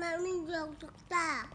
妈咪要吃蛋